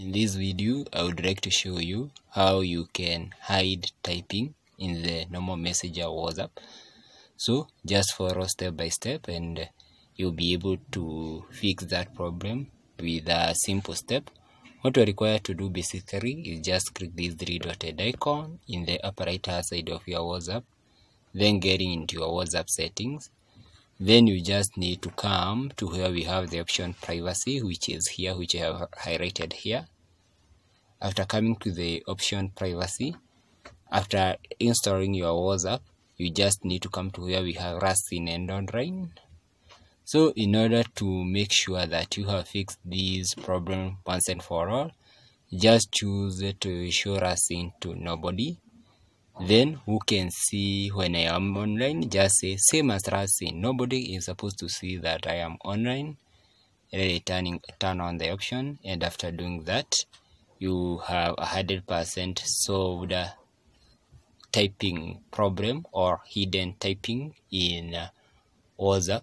In this video, I would like to show you how you can hide typing in the normal messenger WhatsApp. So just follow step by step and you'll be able to fix that problem with a simple step. What you're required to do basically is just click this three dotted icon in the upper right hand side of your WhatsApp, then getting into your WhatsApp settings. Then you just need to come to where we have the option privacy, which is here, which I have highlighted here. After coming to the option privacy, after installing your WhatsApp, you just need to come to where we have last seen and online. So in order to make sure that you have fixed this problem once and for all, just choose to show last seen to nobody. Then who can see when I am online, just say same as last seen. Nobody is supposed to see that I am online. Really turning turn on the option and after doing that you have a hundred percent solved typing problem or hidden typing in uh, WhatsApp.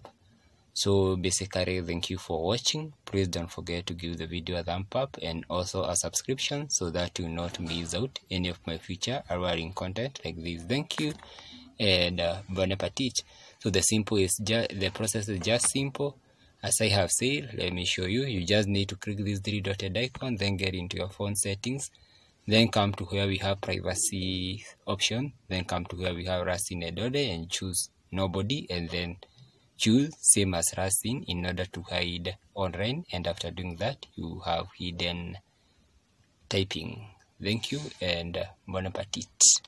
So basically, thank you for watching. Please don't forget to give the video a thumb up and also a subscription so that you not miss out any of my future alluring content like this. Thank you and uh, bon appetit. So the simple is just the process is just simple. As I have said, let me show you. You just need to click this three dotted icon, then get into your phone settings, then come to where we have privacy option, then come to where we have Edode and choose nobody and then choose same as last seen in order to hide online and after doing that you have hidden typing. Thank you and bon appetit.